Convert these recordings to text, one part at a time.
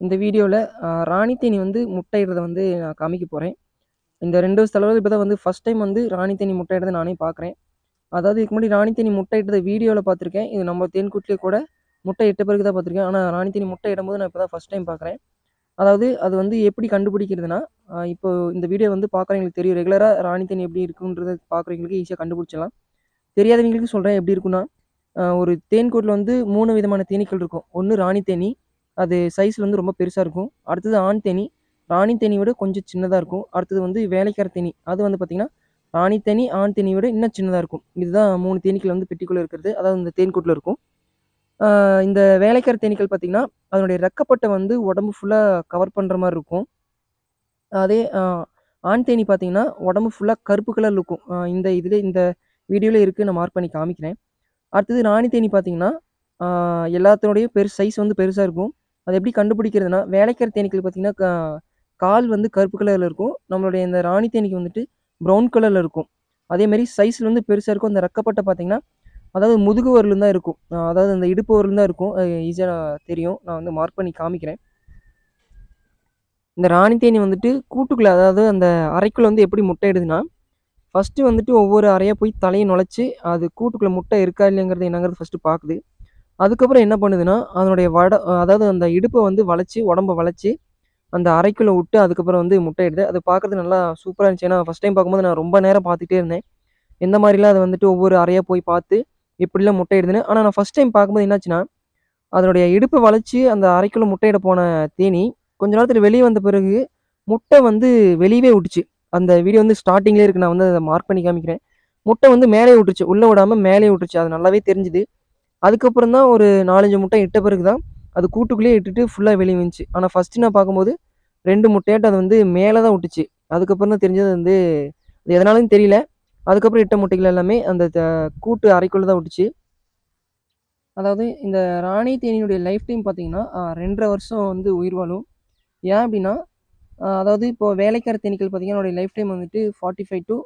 இந்த வீடியோவில் ராணி தேனி வந்து முட்டையிடுறத வந்து நான் காமிக்க போகிறேன் இந்த ரெண்டு வருஷ தலைவர் இப்போ தான் வந்து ஃபஸ்ட் டைம் வந்து ராணி தேனி முட்டையிடுறத நானே பார்க்குறேன் அதாவது இதுக்கு முன்னாடி ராணி தேனி முட்டையிட்டத வீடியோவில் பார்த்துருக்கேன் இது நம்ம தேன்கூட்டிலே கூட முட்டை இட்ட பிறகு தான் பார்த்துருக்கேன் ஆனால் ராணி தேனி முட்டை இடும்போது நான் இப்போ தான் ஃபஸ்ட் டைம் பார்க்குறேன் அதாவது அது வந்து எப்படி கண்டுபிடிக்கிறதுனா இப்போ இந்த வீடியோ வந்து பார்க்குறவங்களுக்கு தெரியும். ரெகுலராக ராணி தேனி எப்படி இருக்குன்றத பார்க்குறவங்களுக்கு ஈஸியாக கண்டுபிடிச்சலாம் தெரியாதவங்களுக்கு சொல்கிறேன் எப்படி இருக்குன்னா ஒரு தேன்கூட்டில் வந்து மூணு விதமான தேனீக்கள் இருக்கும். ஒன்று ராணி தேனி அது சைஸில் வந்து ரொம்ப பெருசாக இருக்கும். அடுத்தது ஆண் தேனி. ராணி தேனி விட கொஞ்சம் சின்னதாக இருக்கும். அடுத்தது வந்து வேலைக்கார தேனி. அது வந்து பார்த்திங்கன்னா ராணி தேனி ஆண் தேனி விட இன்னும் சின்னதாக இருக்கும். இதுதான் மூணு தேனீக்கள் வந்து பெட்டிக்குள்ளே இருக்கிறது. அதாவது இந்த தேன்கூட்டில் இருக்கும். இந்த வேலைக்கார தேனீக்கள் பார்த்திங்கன்னா அதனுடைய ரெக்கப்பட்டை வந்து உடம்பு ஃபுல்லாக கவர் பண்ணுற மாதிரி இருக்கும். அதே ஆண் தேனி பார்த்திங்கன்னா உடம்பு ஃபுல்லாக கருப்பு கலரில் இருக்கும். இந்த இதில் இந்த வீடியோவில் இருக்குது நான் மார்க் பண்ணி காமிக்கிறேன். அடுத்தது ராணி தேனி பார்த்தீங்கன்னா எல்லாத்தினுடைய பெரு சைஸ் வந்து பெருசாக இருக்கும். அது எப்படி கண்டுபிடிக்கிறதுனா வேலைக்கார தேனீக்கள் பார்த்தீங்கன்னா கால் வந்து கருப்பு கலரில் இருக்கும். நம்மளுடைய இந்த ராணி தேனிக்கு வந்துட்டு ப்ரௌன் கலரில் இருக்கும். அதேமாரி சைஸில் வந்து பெருசாக இருக்கும். அந்த ரெக்கப்பட்டை பார்த்தீங்கன்னா அதாவது முதுகு வரலும் தான் இருக்கும். அதாவது அந்த இடுப்பு வரலும் தான் இருக்கும். ஈஸியாக தெரியும். நான் வந்து மார்க் பண்ணி காமிக்கிறேன். இந்த ராணி தேனி வந்துட்டு கூட்டுக்குள்ளே அதாவது அந்த அறைக்குள்ளே வந்து எப்படி முட்டையிடுதுன்னா ஃபஸ்ட்டு வந்துட்டு ஒவ்வொரு அறையாக போய் தலையை நுழைச்சி அது கூட்டுக்குள்ளே முட்டை இருக்கா இல்லைங்கிறது என்னங்கிறது ஃபஸ்ட்டு பார்க்குது. அதுக்கப்புறம் என்ன பண்ணுதுன்னா அதனுடைய வட அதாவது அந்த இடுப்பை வந்து வளைச்சி உடம்ப வளைச்சி அந்த அறைக்குள்ளே விட்டு அதுக்கப்புறம் வந்து முட்டையிடுது. அது பார்க்குறது நல்லா சூப்பராக இருந்துச்சு. ஏன்னா ஃபஸ்ட் டைம் பார்க்கும்போது நான் ரொம்ப நேரம் பார்த்துட்டே இருந்தேன். எந்த மாதிரிலாம் அது வந்துட்டு ஒவ்வொரு அறையாக போய் பார்த்து எப்படிலாம் முட்டையிடுதுன்னு. ஆனால் நான் ஃபஸ்ட் டைம் பார்க்கும்போது என்னாச்சுன்னா அதனுடைய இடுப்பை வளைச்சி அந்த அறைக்குள்ளே முட்டையிட போன தேனி கொஞ்ச நேரத்தில் வெளியே வந்த பிறகு முட்டை வந்து வெளியவே விட்டுச்சு. அந்த வீடியோ வந்து ஸ்டார்டிங்லேயே இருக்குது நான் வந்து அதை மார்க் பண்ணி காமிக்கிறேன். முட்டை வந்து மேலே விட்டுருச்சு. உள்ளே விடாமல் மேலே விட்டுருச்சு. அது நல்லாவே தெரிஞ்சுது. அதுக்கப்புறம் தான் ஒரு நாலஞ்சு முட்டை இட்ட பிறகு தான் அது கூட்டுக்குள்ளேயே இட்டுட்டு ஃபுல்லாக வெளியே வந்துச்சு ஆனால் ஃபஸ்ட்டு நான் பார்க்கும்போது ரெண்டு முட்டையாட்டு அது வந்து மேலே தான் விட்டுச்சு. அதுக்கப்புறம் தான் தெரிஞ்சது வந்து அது எதனாலும் தெரியல. அதுக்கப்புறம் இட்ட முட்டைகள் எல்லாமே அந்த த- கூட்டு அறைக்குள்ளே தான் விட்டுச்சு. அதாவது இந்த ராணி தேனியினுடைய லைஃப் டைம் பார்த்திங்கன்னா ரெண்டரை வருஷம் வந்து உயிர் வாழும். ஏன் அப்படின்னா அதாவது இப்போ வேலைக்கார தேனீக்கள் பார்த்திங்கன்னா என்னுடைய லைஃப் டைம் வந்துட்டு forty five to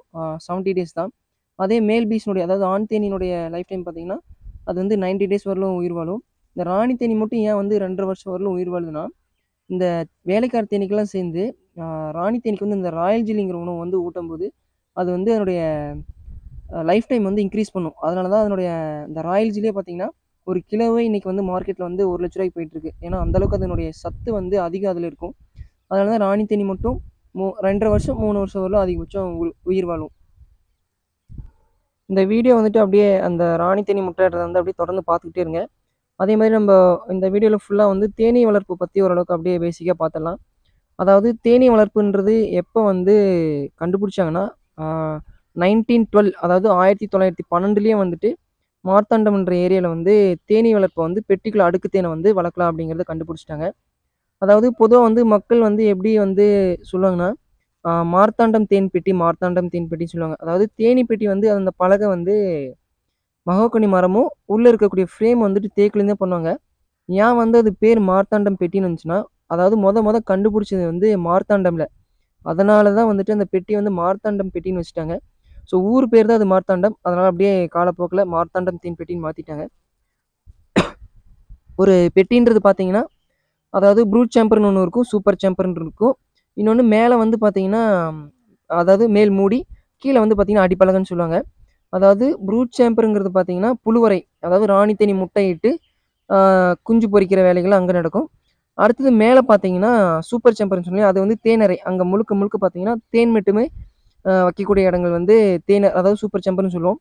seventy days தான். அதே மேல் பீஸ்னுடைய அதாவது ஆண் தேனியினுடைய லைஃப் டைம் பார்த்திங்கன்னா அது வந்து 90 டேஸ் வரலும் உயிர் வாழும். இந்த ராணி தேனி மட்டும் ஏன் வந்து ரெண்டரை வருஷம் வரலும் உயிர் வாழுதுன்னா இந்த வேலைக்கார தேனிக்கெல்லாம் சேர்ந்து ராணி தேனிக்கு வந்து இந்த ராயல் ஜில்லிங்கிற உணவு வந்து ஊட்டும்போது அது வந்து அதனுடைய லைஃப் டைம் வந்து இன்க்ரீஸ் பண்ணும். அதனால தான் அதனுடைய இந்த ராயல் ஜிலே பார்த்தீங்கன்னா ஒரு கிலோவே இன்னைக்கு வந்து மார்க்கெட்டில் வந்து ஒரு லட்ச ரூபாய்க்கு போயிட்டுருக்கு. ஏன்னா அந்த அளவுக்கு அதனுடைய சத்து வந்து அதிகம் அதில் இருக்கும். அதனால தான் ராணி தேனி மட்டும் மூ ரெண்டரை வருஷம் மூணு வருஷம் வரலும் அதிகபட்சம் உ- உயிர் வாழும். இந்த வீடியோ வந்துட்டு அப்படியே அந்த ராணி தேனி முட்டையிடுறத வந்து அப்படியே தொடர்ந்து பார்த்துக்கிட்டே இருங்க. அதே மாதிரி நம்ம இந்த வீடியோவில் ஃபுல்லாக வந்து தேனீ வளர்ப்பு பற்றி ஓரளவுக்கு அப்படியே பேசிக்காக பார்த்துடலாம். அதாவது தேனீ வளர்ப்புன்றது எப்போ வந்து கண்டுபிடிச்சாங்கன்னா நைன்டீன் டுவெல் அதாவது ஆயிரத்தி தொள்ளாயிரத்தி பன்னெண்டுலேயே வந்துட்டு மார்த்தாண்டம்ன்ற ஏரியாவில் வந்து தேனீ வளர்ப்பை வந்து பெட்டிக்குள்ள அடுக்கு தேனை வந்து வளர்க்கலாம் அப்படிங்கிறத கண்டுபிடிச்சிட்டாங்க. அதாவது பொதுவாக வந்து மக்கள் வந்து எப்படி வந்து சொல்லுவாங்கன்னா மார்த்தாண்டம் தேன் பெட்டி மார்த்தாண்டம் தேன் பெட்டின்னு சொல்லுவாங்க. அதாவது தேனி பெட்டி வந்து அந்த பலகை வந்து மகோக்கனி மரமும் உள்ளே இருக்கக்கூடிய ஃப்ரேம் வந்துட்டு தேக்குலேருந்தே பண்ணுவாங்க. ஏன் வந்து அது பேர் மார்த்தாண்டம் பெட்டின்னு வந்துச்சுன்னா அதாவது மொத மொத கண்டுபிடிச்சது வந்து மார்த்தாண்டமில். அதனால தான் வந்துட்டு அந்த பெட்டி வந்து மார்த்தாண்டம் பெட்டின்னு வச்சுட்டாங்க. ஸோ ஊர் பேர் தான் அது மார்த்தாண்டம். அதனால் அப்படியே காலப்போக்கில் மார்த்தாண்டம் தேன் பெட்டின்னு மாற்றிட்டாங்க ஒரு பெட்டின்றது பார்த்தீங்கன்னா அதாவது ப்ரூட் சேம்பர்னு ஒன்று இருக்கும் சூப்பர் சேம்பர்னு இருக்கும். இன்னொன்று மேலே வந்து பார்த்தீங்கன்னா அதாவது மேல் மூடி கீழே வந்து பார்த்தீங்கன்னா அடிப்பழகன்னு சொல்லுவாங்க. அதாவது ப்ரூட் சேம்பருங்கிறது பார்த்தீங்கன்னா புழுவரை அதாவது ராணி தேனி முட்டையிட்டு குஞ்சு பொறிக்கிற வேலைகள் அங்கே நடக்கும். அடுத்தது மேலே பார்த்தீங்கன்னா சூப்பர் சேம்பர்னு சொல்லி அது வந்து தேனரை அங்கே முழுக்க முழுக்க பார்த்தீங்கன்னா தேன் மட்டுமே வைக்கக்கூடிய இடங்கள் வந்து தேனர் அதாவது சூப்பர் சேம்பர்னு சொல்லுவோம்.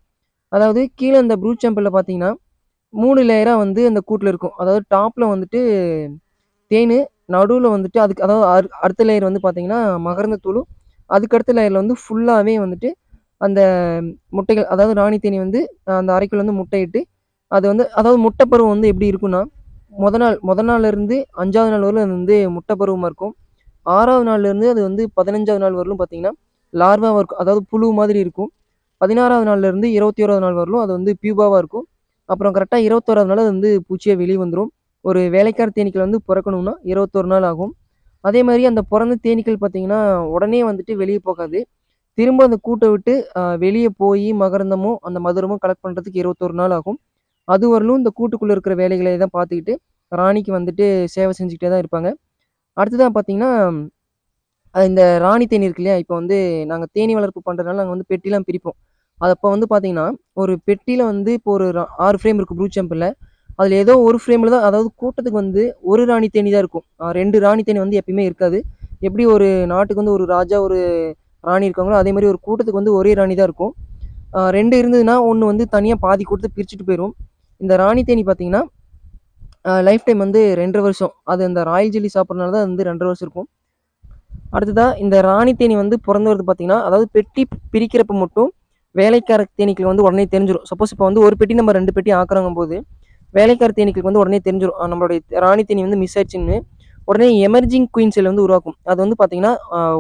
அதாவது கீழே இந்த ப்ரூட் சேம்பரில் பார்த்தீங்கன்னா மூணு லேயராக வந்து அந்த கூட்டில் இருக்கும். அதாவது டாப்பில் வந்துட்டு தேன் நடுவில் வந்துட்டு அதுக்கு அதாவது அடுத்த லேயர் வந்து பார்த்தீங்கன்னா மகரந்த தூளும் அதுக்கு அடுத்த லேயரில் வந்து ஃபுல்லாகவே வந்துட்டு அந்த முட்டைகள் அதாவது ராணி தேனி வந்து அந்த அறைக்குள்ள வந்து முட்டையிட்டு அது வந்து அதாவது முட்டை பருவம் வந்து எப்படி இருக்குன்னா முத நாள் முத நாள்லேருந்து அஞ்சாவது நாள் வரலும் அது வந்து முட்டை பருவமாக இருக்கும். ஆறாவது நாள்லேருந்து அது வந்து பதினஞ்சாவது நாள் வரலும் பார்த்தீங்கன்னா லார்வாவாக இருக்கும். அதாவது புழு மாதிரி இருக்கும். பதினாறாவது நாள்லேருந்து இருபத்தி ஓராவது நாள் வரலும் அது வந்து பியூபாவாக இருக்கும். அப்புறம் கரெக்டாக இருபத்தோராவது நாள் அது வந்து பூச்சியாக வெளியே வந்துடும் ஒரு வேலைக்கார தேனீக்கள் வந்து பிறக்கணும்னா இருபத்தொரு நாள் ஆகும். அதே மாதிரி அந்த பிறந்த தேனீக்கள் பார்த்தீங்கன்னா உடனே வந்துட்டு வெளியே போகாது. திரும்ப அந்த கூட்டை விட்டு வெளியே போய் மகரந்தமோ அந்த மதுரமோ கலெக்ட் பண்ணுறதுக்கு இருபத்தொரு நாள் ஆகும். அது வரலும் இந்த கூட்டுக்குள்ளே இருக்கிற வேலைகளை தான் பார்த்துக்கிட்டு ராணிக்கு வந்துட்டு சேவை செஞ்சுக்கிட்டே தான் இருப்பாங்க. அடுத்ததாக பார்த்தீங்கன்னா இந்த ராணி தேனி இருக்கு இல்லையா? இப்போ வந்து நாங்கள் தேனி வளர்ப்பு பண்ணுறதுனால நாங்கள் வந்து பெட்டிலாம் பிரிப்போம். அது அப்போ வந்து பார்த்தீங்கன்னா ஒரு பெட்டியில் வந்து இப்போ ஒரு ஆறு ஃப்ரேம் இருக்குது ப்ரூ சாம்பிளில் அதில் ஏதோ ஒரு ஃப்ரேமில் தான் அதாவது கூட்டத்துக்கு வந்து ஒரு ராணி தேனி தான் இருக்கும். ரெண்டு ராணி தேனி வந்து எப்பயுமே இருக்காது. எப்படி ஒரு நாட்டுக்கு வந்து ஒரு ராஜா ஒரு ராணி இருக்காங்களோ அதே மாதிரி ஒரு கூட்டத்துக்கு வந்து ஒரே ராணி தான் இருக்கும். ரெண்டு இருந்ததுன்னா ஒன்று வந்து தனியாக பாதி கூட்டத்தை பிரிச்சுட்டு போயிடும் இந்த ராணி தேனி பார்த்தீங்கன்னா லைஃப் டைம் வந்து ரெண்டரை வருஷம். அது அந்த ராயல் ஜெல்லி சாப்பிட்றதுனால தான் வந்து ரெண்டரை வருஷம் இருக்கும். அடுத்ததாக இந்த ராணி தேனி வந்து பிறந்து வரது பார்த்தீங்கன்னா அதாவது பெட்டி பிரிக்கிறப்ப மட்டும் வேலைக்கார தேனீக்கள் வந்து உடனே தெரிஞ்சிடும் சப்போஸ் இப்போ வந்து ஒரு பெட்டி நம்ம ரெண்டு பெட்டி ஆக்குறாங்க போது வேலைக்கார தேனீக்களுக்கு வந்து உடனே தெரிஞ்சிடும் நம்மளுடைய ராணி தேனி வந்து மிஸ் ஆயிடுச்சுன்னு உடனே எமர்ஜிங் குயின் செல் வந்து உருவாக்கும். அது வந்து பார்த்தீங்கன்னா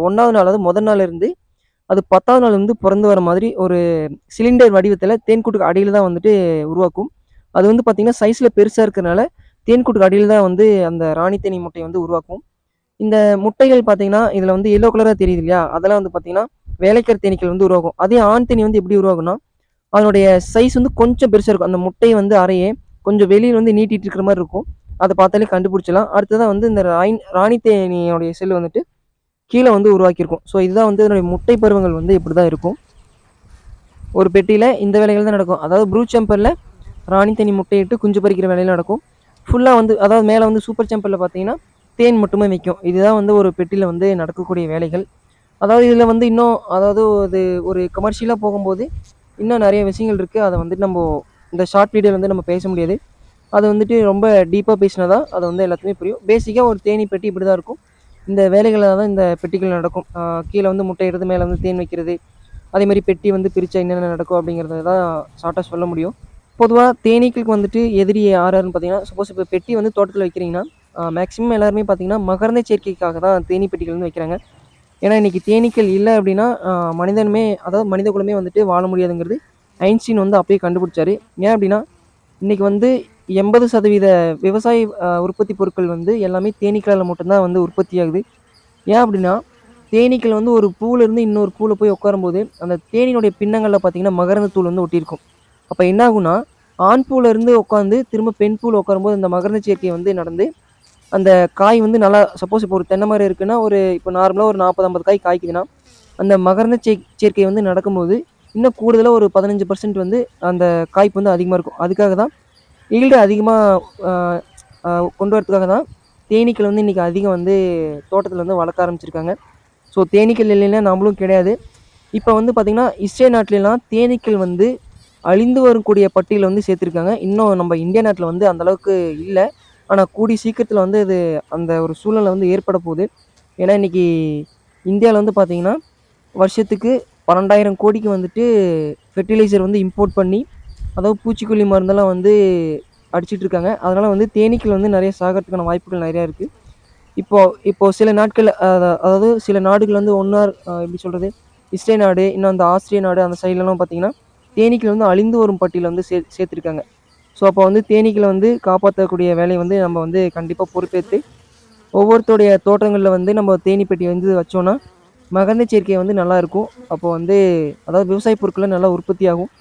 ஒன்றாவது நாள் அதாவது முதல் நாள் இருந்து அது பத்தாவது நாள் வந்து பிறந்து வர மாதிரி ஒரு சிலிண்டர் வடிவத்தில் தேன்கூட்டுக்கு அடியில் தான் வந்துட்டு உருவாக்கும். அது வந்து பார்த்தீங்கன்னா சைஸில் பெருசாக இருக்கிறனால தேன்கூட்டுக்கு அடியில் தான் வந்து அந்த ராணி தேனி முட்டையை வந்து உருவாக்கும். இந்த முட்டைகள் பார்த்தீங்கன்னா இதில் வந்து எல்லோ கலராக தெரியுது இல்லையா? அதெல்லாம் வந்து பார்த்தீங்கன்னா வேலைக்கார தேனீக்கள் வந்து உருவாகும் அதே ஆண் தேனி வந்து எப்படி உருவாகும்னா அதனுடைய சைஸ் வந்து கொஞ்சம் பெருசாக இருக்கும். அந்த முட்டையை வந்து அறையே கொஞ்சம் வெளியில் வந்து நீட்டிட்டு இருக்கிற மாதிரி இருக்கும். அதை பார்த்தாலே கண்டுபிடிச்சலாம் அடுத்ததான் வந்து இந்த ராணி ராணி தேனியோடைய செல் வந்துட்டு கீழே வந்து உருவாக்கியிருக்கும். ஸோ இதுதான் வந்து இதனுடைய முட்டை பருவங்கள் வந்து இப்படி தான் இருக்கும். ஒரு பெட்டியில் இந்த வேலைகள் தான் நடக்கும். அதாவது ப்ரூ சம்பரில் ராணி தேனி முட்டையிட்டு குஞ்சு பறிக்கிற வேலையில் நடக்கும். ஃபுல்லாக வந்து அதாவது மேலே வந்து சூப்பர் சம்பரில் பார்த்தீங்கன்னா தேன் மட்டுமே வைக்கும் இதுதான் வந்து ஒரு பெட்டியில் வந்து நடக்கக்கூடிய வேலைகள். அதாவது இதில் வந்து இன்னும் அதாவது அது ஒரு கமர்ஷியலாக போகும்போது இன்னும் நிறைய விஷயங்கள் இருக்குது அதை வந்துட்டு நம்ம இந்த ஷார்ட் வீடியோ வந்து நம்ம பேச முடியாது. அது வந்துட்டு ரொம்ப டீப்பாக பேசினா தான் அது வந்து எல்லாத்துக்குமே புரியும். பேசிக்காக ஒரு தேனி பெட்டி இப்படி தான் இருக்கும். இந்த வேலைகளில் தான் இந்த பெட்டிகள் நடக்கும். கீழே வந்து முட்டையிடுறது மேலே வந்து தேன் வைக்கிறது அதே மாதிரி பெட்டி வந்து பிரித்தா என்னென்ன நடக்கும் அப்படிங்கிறத தான் ஷார்ட்டாக சொல்ல முடியும். பொதுவாக தேனீக்களுக்கு வந்துட்டு எதிரி யாராருன்னு பார்த்தீங்கன்னா சப்போஸ் இப்போ பெட்டி வந்து தோட்டத்தில் வைக்கிறீங்கன்னா மேக்ஸிமம் எல்லாருமே பார்த்தீங்கன்னா மகரந்த சேர்க்கைக்காக தான் தேனி பெட்டிகள் வந்து வைக்கிறாங்க. ஏன்னா இன்றைக்கி தேனீக்கள் இல்லை அப்படின்னா மனிதனுமே அதாவது மனித குலமே வந்துட்டு வாழ முடியாதுங்கிறது ஐன்ஸ்டீன் வந்து அப்பயே கண்டுபிடிச்சாரு. ஏன் அப்படின்னா இன்றைக்கி வந்து எண்பது சதவீத விவசாய உற்பத்தி பொருட்கள் வந்து எல்லாமே தேனீக்களால் மட்டும்தான் வந்து உற்பத்தி ஆகுது ஏன் அப்படின்னா தேனீக்கள் வந்து ஒரு பூவிலேருந்து இன்னொரு பூவில் போய் உட்காரும்போது அந்த தேனியினுடைய பின்னங்களில் பார்த்தீங்கன்னா மகரந்த தூள் வந்து ஒட்டியிருக்கும். அப்போ என்ன ஆகும்னா ஆண் பூவிலேருந்து உட்காந்து திரும்ப பெண் பூவில் உட்காரும்போது அந்த மகரந்த சேர்க்கை வந்து நடந்து அந்த காய் வந்து நல்லா சப்போஸ் இப்போ ஒரு தென்னை மரம் இருக்குன்னா ஒரு இப்போ நார்மலாக ஒரு நாற்பது ஐம்பது காய் காய்க்குதுன்னா அந்த மகரந்த சே சேர்க்கை வந்து நடக்கும்போது இன்னும் கூடுதலாக ஒரு பதினஞ்சு பர்சன்ட் வந்து அந்த காய்ப்பு வந்து அதிகமாக இருக்கும். அதுக்காக தான் ஈல்டு அதிகமாக கொண்டு வரதுக்காக தான் தேனீக்கள் வந்து இன்றைக்கி அதிகம் வந்து தோட்டத்தில் வந்து வளர்க்க ஆரம்பிச்சிருக்காங்க. ஸோ தேனீக்கள் இல்லைன்னா நம்மளும் கிடையாது. இப்போ வந்து பார்த்திங்கன்னா இஸ்ரேல் நாட்டிலலாம் தேனீக்கள் வந்து அழிந்து வரக்கூடிய பட்டியலில் வந்து சேர்த்துருக்காங்க. இன்னும் நம்ம இந்தியா நாட்டில் வந்து அந்தளவுக்கு இல்லை. ஆனால் கூடி சீக்கிரத்தில் வந்து அது அந்த ஒரு சூழ்நிலை வந்து ஏற்பட போகுது. ஏன்னா இன்றைக்கி இந்தியாவில் வந்து பார்த்திங்கன்னா வருஷத்துக்கு பன்னெண்டாயிரம் கோடிக்கு வந்துட்டு ஃபெர்டிலைசர் வந்து இம்போர்ட் பண்ணி அதாவது பூச்சிக்கொல்லி மருந்தெல்லாம் வந்து அடிச்சிட்ருக்காங்க அதனால் வந்து தேனீக்கள் வந்து நிறைய சாகிறதுக்கான வாய்ப்புகள் நிறையா இருக்குது இப்போது இப்போது சில நாட்கள் அதாவது சில நாடுகள் வந்து ஒன்றா எப்படி சொல்கிறது இஸ்ரேல் நாடு இன்னும் அந்த ஆஸ்திரிய நாடு அந்த சைட்லலாம் பார்த்தீங்கன்னா தேனீக்கள் வந்து அழிந்து வரும் பட்டியலில் வந்து சே சேர்த்துருக்காங்க. ஸோ அப்போ வந்து தேனீக்களை வந்து காப்பாற்றக்கூடிய வேலையை வந்து நம்ம வந்து கண்டிப்பாக பொறுப்பேற்று ஒவ்வொருத்தருடைய தோட்டங்களில் வந்து நம்ம தேனி பெட்டி வந்து வச்சோன்னா மகரந்த சேர்க்கை வந்து நல்லா இருக்கும் அப்போ வந்து அதாவது விவசாய பொருட்களும் நல்லா உற்பத்தி ஆகும்